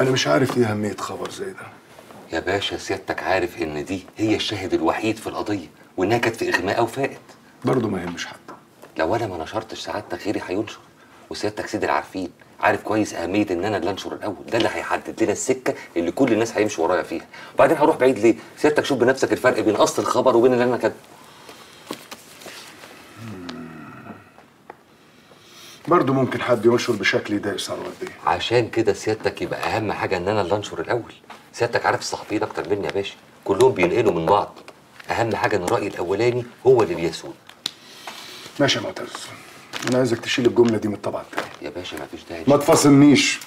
أنا مش عارف إيه أهمية خبر زي ده. يا باشا سيادتك عارف إن دي هي الشاهد الوحيد في القضية وإنها كانت في إغماء وفائت برضه ما يهمش حد. لو أنا ما نشرتش سعادتك غيري هينشر وسيادتك سيد العارفين عارف كويس أهمية إن أنا اللي أنشر الأول. ده اللي هيحدد لنا السكة اللي كل الناس هيمشوا ورايا فيها. وبعدين هروح بعيد ليه؟ سيادتك شوف بنفسك الفرق بين أصل الخبر وبين اللي أنا كاتبه. برضه ممكن حد ينشر بشكل يضايق ثروت بيه عشان كده سيادتك يبقى أهم حاجة إن أنا اللي أنشر الأول. سيادتك عارف الصحفيين أكتر مني يا باشا. كلهم بينقلوا من بعض. أهم حاجة إن الراي الأولاني هو اللي بيسود. ماشي يا معتز. أنا عايزك تشيل الجملة دي من الطبعة التانية يا باشا مفيش داعي. ما تفاصلنيش.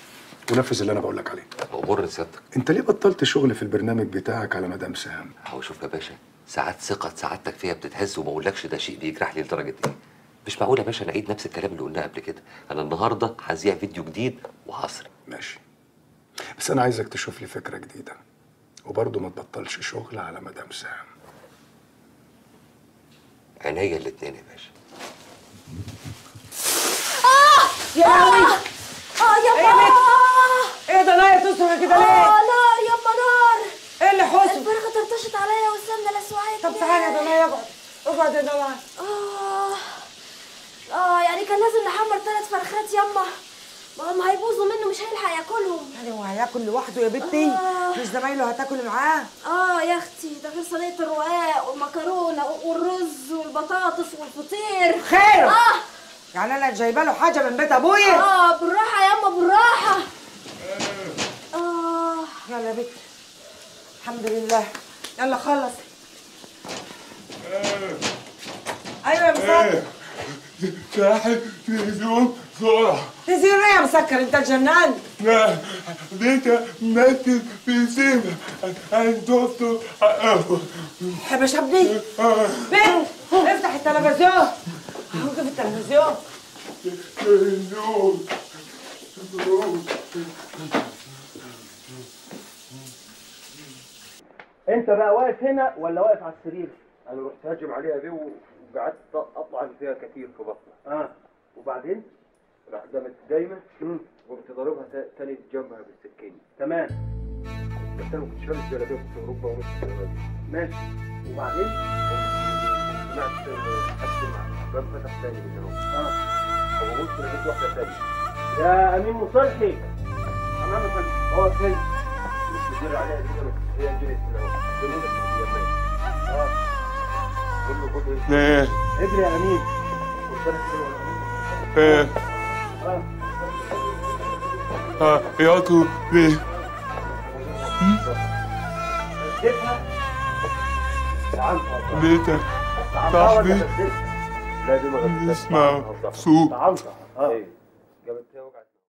ونفذ اللي أنا بقول لك عليه. أمر سيادتك. أنت ليه بطلت شغل في البرنامج بتاعك على مدام سهام؟ هو شوف يا باشا. ساعات ثقة سعادتك فيها بتتهز وما أقولكش ده شيء بيجرح لي لدرجة إيه. مش معقول يا باشا أنا اعيد نفس الكلام اللي قلناه قبل كده؟ أنا النهارده هذيع فيديو جديد وحصري ماشي. بس أنا عايزك تشوف لي فكرة جديدة وبرضه ما تبطلش شغل على مدام سهام عينيا الاتنين يا باشا. يا لهوي آه يا يا بنت؟ بابا إيه ده؟ ناير تصرخ كده آه ليه؟ نار يما نار إيه اللي حصل؟ الفرخه طرطشت عليا والسمنه لسوعتني طب تعالى يا دنيا اقعد اقعد يا دنيا آه. آه يعني كان لازم نحمر ثلاث فرخات يما. ما هم هيبوظوا منه مش هيلحق ياكلهم. يعني هو هياكل لوحده يا بنتي؟ آه. مش زمايله هتاكل معاه؟ آه يا أختي ده غير صينية الرقاق والمكرونة والرز والبطاطس والفطير. خير! آه. يعني أنا جايبة له حاجة من بيت ابويا آه بالراحة يما بالراحة. آه. يلا يا بنتي. الحمد لله. يلا خلص. أيوه يا مسكر صاحب تلفزيون بسرعة تزير إيه يا مسكر انت جنان. لا بيت ممثل في السينما أنا شفته يا بنت افتح التلفزيون. وقف التلفزيون. تلفزيون انت بقى واقف هنا ولا واقف على السرير؟ أنا رحت هاجم عليها دي وقعدت اطعن فيها كتير في بطنها آه. وبعدين؟ راح قامت دايما. وقمت ضاربها تاني جنبها بالسكين. تمام. بس أنا ما كنتش لابس جلابيه كنت في اوروبا ومش ماشي. وبعدين؟ سمعت حد مع باب فتح تاني بالجنوب. آه. وببص لقيت واحدة تانية. يا أمين مصلحي. أمام يا فندم هو فين؟ مش مدير عليها دي هي جريت لا اجري يا امين. آه آه سيبها طعنتها بيتك صاحبي؟ كدبت؟ لا دي ما غلطتش اسمه سوق.